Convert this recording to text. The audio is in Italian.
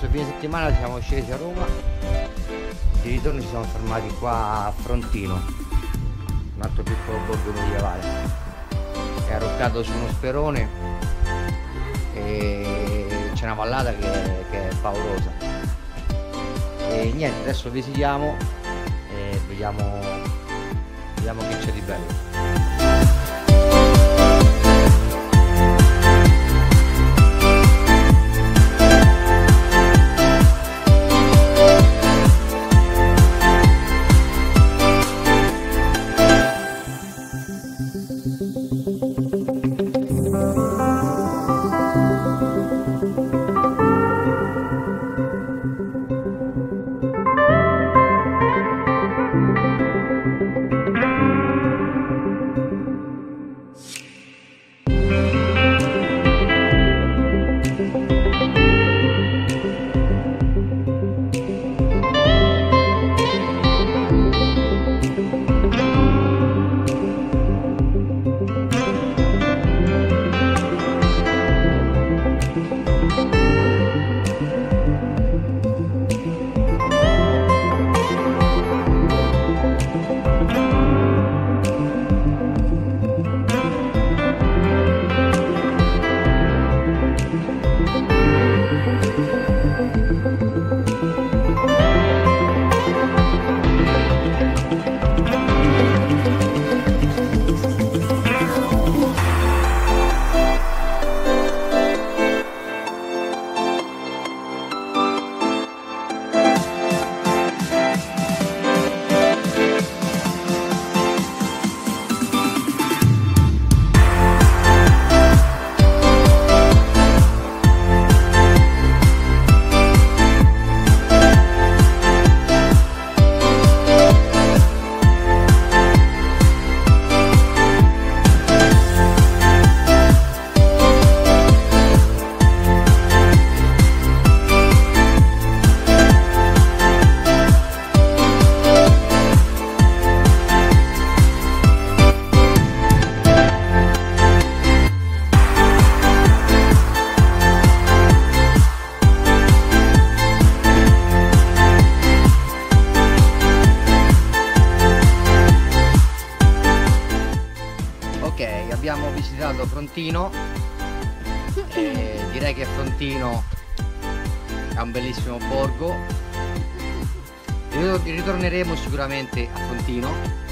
Questo fine settimana siamo scesi a Roma, di ritorno ci siamo fermati qua a Frontino, un altro piccolo borgo medievale. È arroccato su uno sperone e c'è una vallata che, che è paurosa. E niente, adesso visitiamo e vediamo, vediamo che c'è di bello. Abbiamo visitato Frontino. E direi che Frontino è un bellissimo borgo. Ri- Ritorneremo sicuramente a Frontino